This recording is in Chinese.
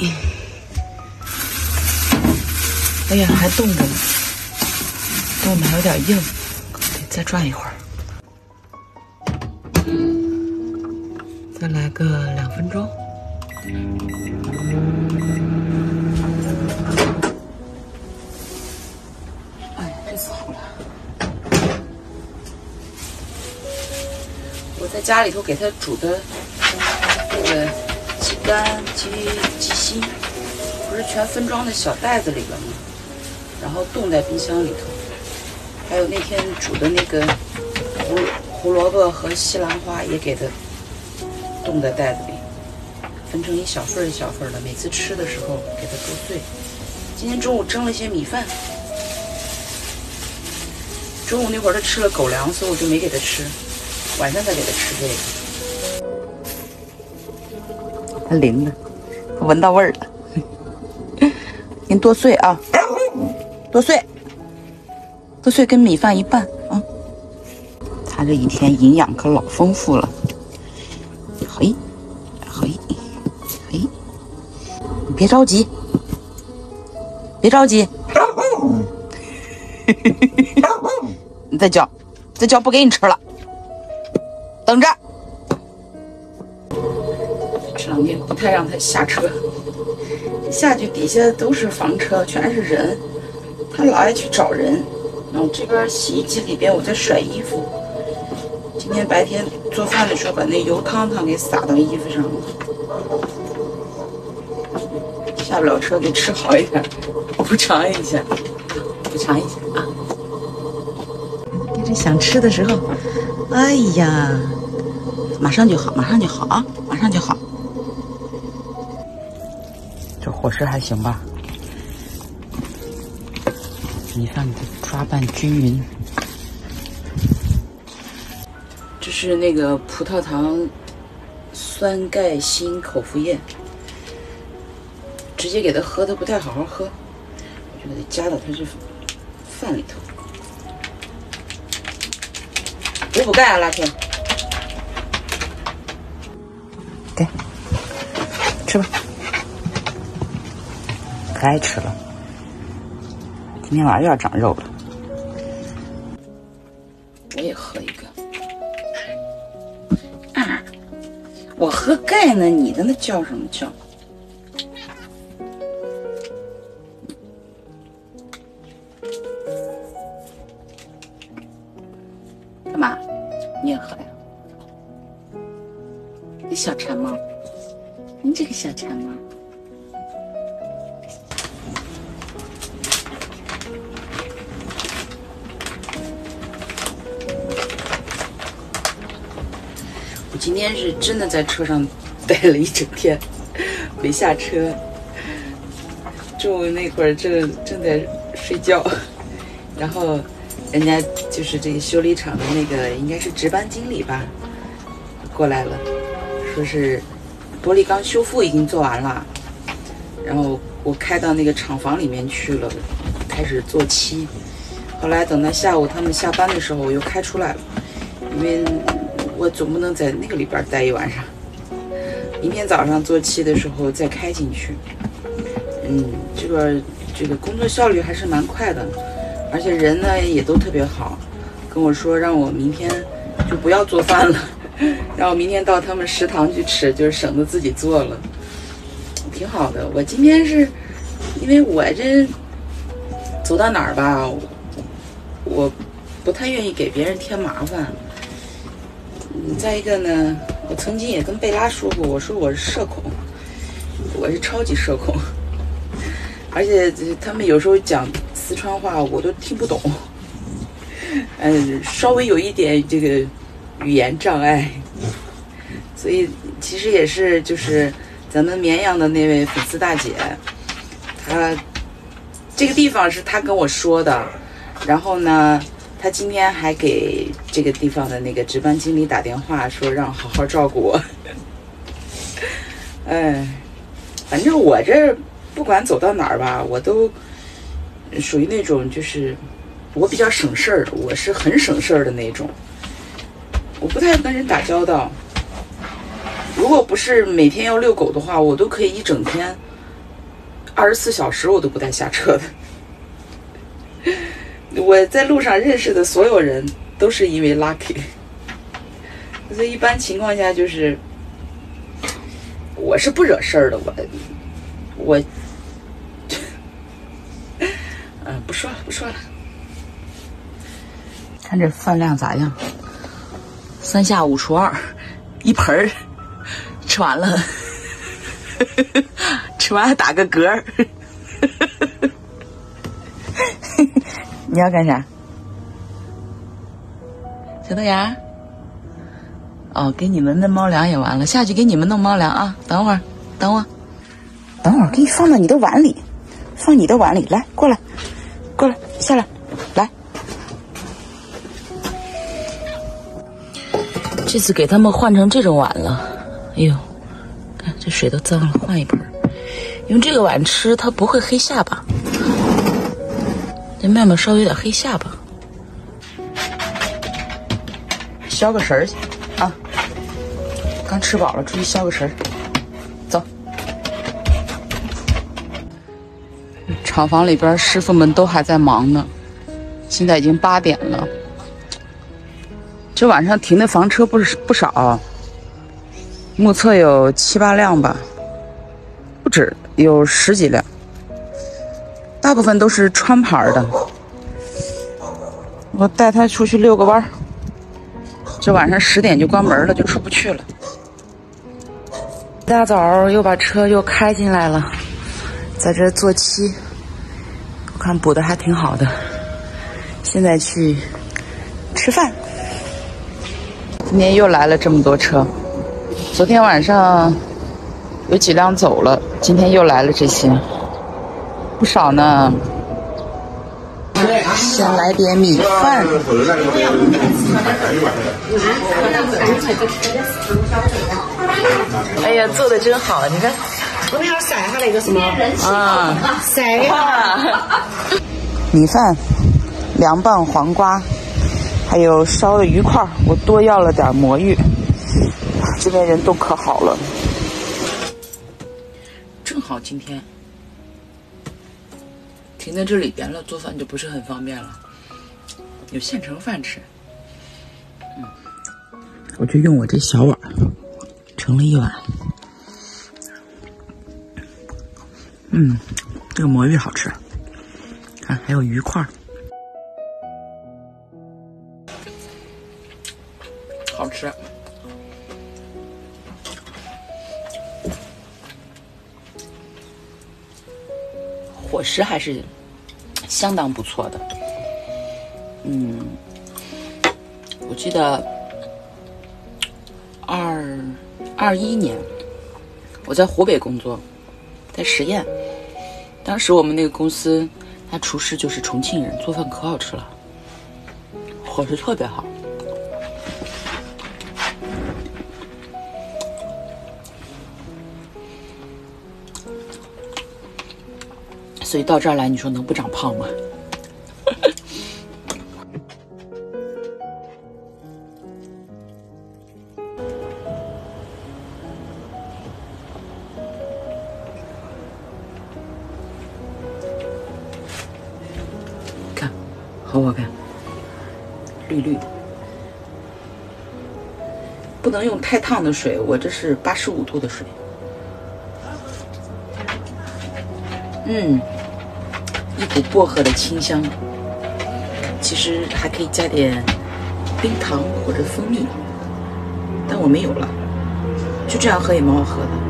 哎呀，还冻着呢，冻的还有点硬，得再转一会儿。再来个两分钟。哎，这次好了。我在家里头给它煮的那个鸡肝、鸡鸡，不是全分装在小袋子里了吗？然后冻在冰箱里头。还有那天煮的那个胡胡萝卜和西兰花也给它冻在袋子里，分成一小份一小份的，每次吃的时候给它剁碎。今天中午蒸了些米饭，中午那会儿他吃了狗粮，所以我就没给他吃，晚上再给他吃这个。还灵的，闻到味儿了。给你剁碎啊，剁碎，剁碎跟米饭一拌啊。他这一天营养可老丰富了。嘿，嘿，嘿，你别着急，别着急。你 再叫，再叫不给你吃了，等着。两天不太让他下车，下去底下都是房车，全是人，他老爱去找人。然后这边洗衣机里边我在甩衣服，今天白天做饭的时候把那油汤汤给洒到衣服上了。下不了车得吃好一点，补偿一下，补偿一下啊！你这想吃的时候，哎呀，马上就好，马上就好啊，马上就好。这伙食还行吧？米饭给抓拌均匀。这是那个葡萄糖酸钙锌口服液，直接给他喝，他不太好好喝，我就得加到他这饭里头。补补钙啊，拉天。给，吃吧，可爱吃了。今天晚上又要长肉了。我也喝一个。啊，我喝钙呢，你在那叫什么叫？干嘛？你也喝呀？你小馋猫，你这个小馋猫。今天是真的在车上待了一整天，没下车。中午那会儿正正在睡觉，然后人家就是这个修理厂的那个应该是值班经理吧，过来了，说是玻璃钢修复已经做完了，然后我开到那个厂房里面去了，开始做漆。后来等到下午他们下班的时候，我又开出来了，因为我总不能在那个里边待一晚上。明天早上做漆的时候再开进去。嗯，这个这个工作效率还是蛮快的，而且人呢也都特别好，跟我说让我明天就不要做饭了，让我明天到他们食堂去吃，就是省得自己做了，挺好的。我今天是因为我这走到哪儿吧，我不太愿意给别人添麻烦。再一个呢，我曾经也跟贝拉说过，我说我是社恐，我是超级社恐。而且他们有时候讲四川话，我都听不懂，嗯，稍微有一点这个语言障碍，所以其实也是就是咱们绵阳的那位粉丝大姐，她这个地方是她跟我说的，然后呢，他今天还给这个地方的那个值班经理打电话说让好好照顾我，哎，反正我这。不管走到哪儿吧，我都属于那种就是我比较省事儿，我是很省事儿的那种。我不太跟人打交道。如果不是每天要遛狗的话，我都可以一整天二十四小时我都不带下车的。我在路上认识的所有人都是因为 lucky，所以一般情况下就是我是不惹事儿的，我我嗯不说了不说了，看这饭量咋样？三下五除二，一盆儿吃完了，吃完还打个嗝你要干啥？小豆芽？哦，给你们的猫粮也完了，下去给你们弄猫粮啊！等会儿，等我，等会儿，给你放到你的碗里，放你的碗里，来，过来，过来，下来，来。这次给他们换成这种碗了，哎呦，看这水都脏了，换一盆。用这个碗吃，它不会黑下巴。妹妹稍微有点黑下巴，消个食儿去啊！刚吃饱了，出去消个食儿。走，厂房里边师傅们都还在忙呢，现在已经八点了。这晚上停的房车不是不少，目测有七八辆吧，不止，有十几辆。大部分都是川牌的，我带他出去遛个弯儿。这晚上十点就关门了，就出不去了。一大早又把车又开进来了，在这做漆，我看补的还挺好的。现在去吃饭。今天又来了这么多车，昨天晚上有几辆走了，今天又来了这些。不少呢，先来点米饭。哎呀，做的真好，你看。我们要晒下那个什么啊，晒一下。米饭、凉拌黄瓜，还有烧的鱼块，我多要了点魔芋。这边人都可好了，正好今天。停在这里边了，做饭就不是很方便了。有现成饭吃，嗯，我就用我这小碗盛了一碗。嗯，这个魔芋好吃，看还有鱼块，好吃。伙食还是相当不错的，嗯，我记得二二一年我在湖北工作，在十堰，当时我们那个公司，他厨师就是重庆人，做饭可好吃了，伙食特别好。所以到这儿来，你说能不长胖吗？看，好不好看？绿绿，不能用太烫的水，我这是八十五度的水。嗯。一股薄荷的清香，其实还可以加点冰糖或者蜂蜜，但我没有了，就这样喝也蛮好喝的。